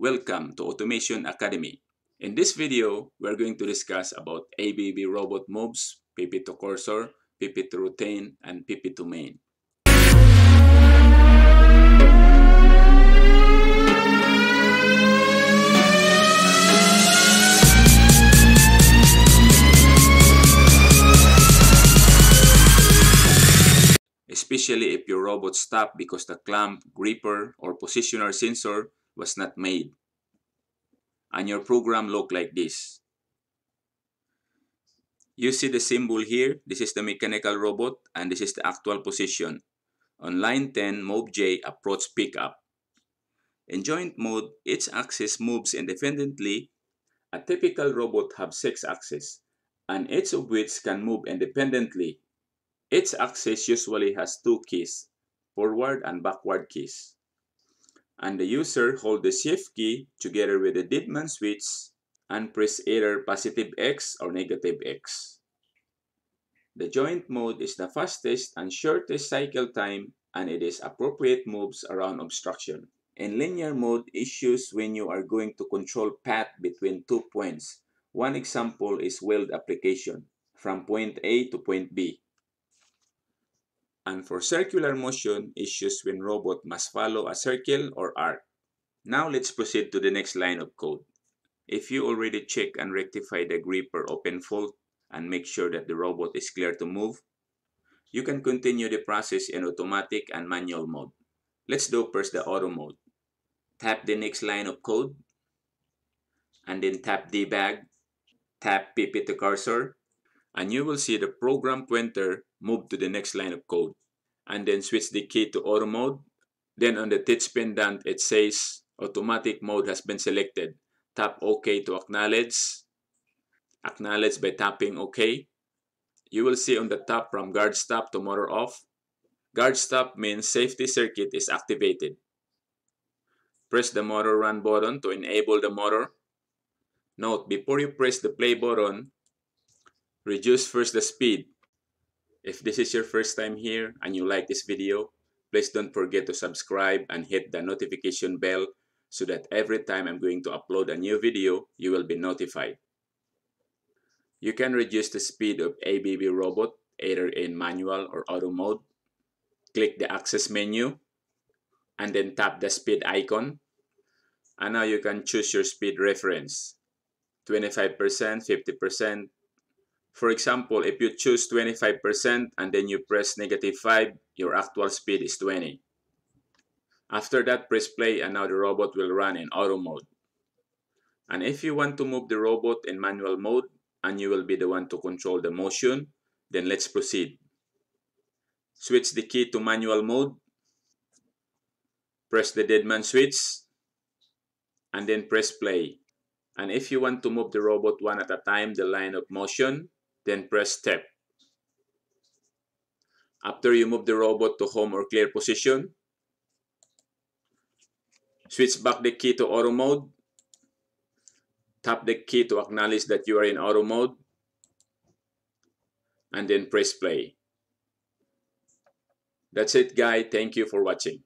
Welcome to Automation Academy. In this video, we're going to discuss about ABB robot moves, PP to cursor, PP to routine, and PP to main. especially if your robot stopped because the clamp, gripper, or positioner sensor was not made. And your program looked like this. You see the symbol here, this is the mechanical robot and this is the actual position. On line 10, move J approach pickup. In joint mode, each axis moves independently. A typical robot have 6 axes, and each of which can move independently each axis usually has two keys, forward and backward keys. And the user hold the shift key together with the deadman switch and press either positive X or negative X. The joint mode is the fastest and shortest cycle time and it is appropriate moves around obstruction. In linear mode, issues when you are going to control path between two points. One example is weld application from point A to point B. And for circular motion, issues when robot must follow a circle or arc. Now let's proceed to the next line of code. If you already check and rectify the gripper open fault and make sure that the robot is clear to move, you can continue the process in automatic and manual mode. Let's do first the auto mode. Tap the next line of code, and then tap debug, tap PP to cursor, and you will see the program pointer move to the next line of code and then switch the key to auto mode. Then on the teach pendant, it says automatic mode has been selected. Tap OK to acknowledge. Acknowledge by tapping OK. You will see on the top from guard stop to motor off. Guard stop means safety circuit is activated. Press the motor run button to enable the motor. Note, before you press the play button, reduce first the speed. If this is your first time here and you like this video, please don't forget to subscribe and hit the notification bell so that every time I'm going to upload a new video, you will be notified. You can reduce the speed of ABB robot either in manual or auto mode. Click the access menu and then tap the speed icon. And now you can choose your speed reference. 25%, 50%, for example, if you choose 25% and then you press negative 5, your actual speed is 20. After that, press play and now the robot will run in auto mode. And if you want to move the robot in manual mode and you will be the one to control the motion, then let's proceed. Switch the key to manual mode. Press the deadman switch and then press play. And if you want to move the robot one at a time, the line of motion, then press step. After you move the robot to home or clear position, switch back the key to auto mode, tap the key to acknowledge that you are in auto mode, and then press play. That's it guys, thank you for watching.